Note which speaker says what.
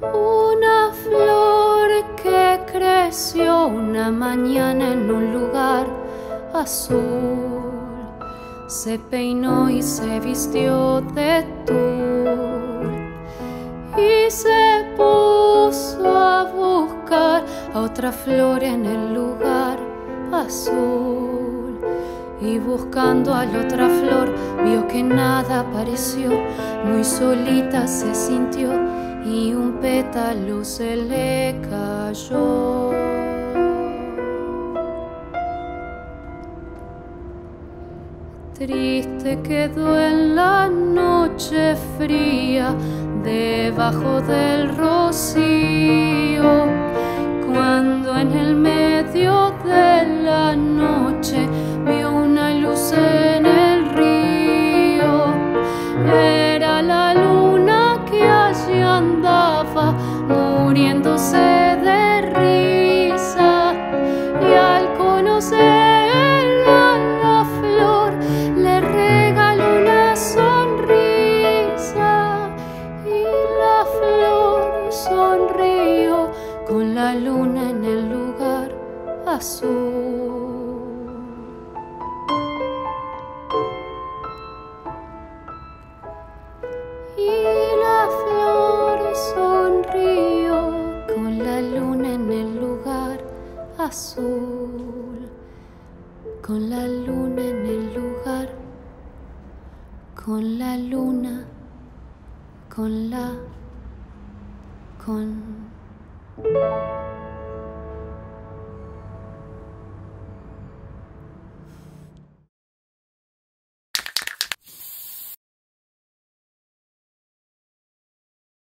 Speaker 1: Una flor que creció una mañana en un lugar azul. Se peinó y se vistió de tul y se puso a buscar a otra flor en el lugar azul. Y buscando a la otra flor vio que nada apareció, muy solita se sintió y un pétalo se le cayó. Triste quedó en la noche fría debajo del rocío, cuando en el medio de la noche allí andaba muriéndose de risa y al conocerla la flor le regaló una sonrisa y la flor sonrió con la luna en el lugar azul. Y azul. Con la luna en el lugar. Con la luna. Con la. Con.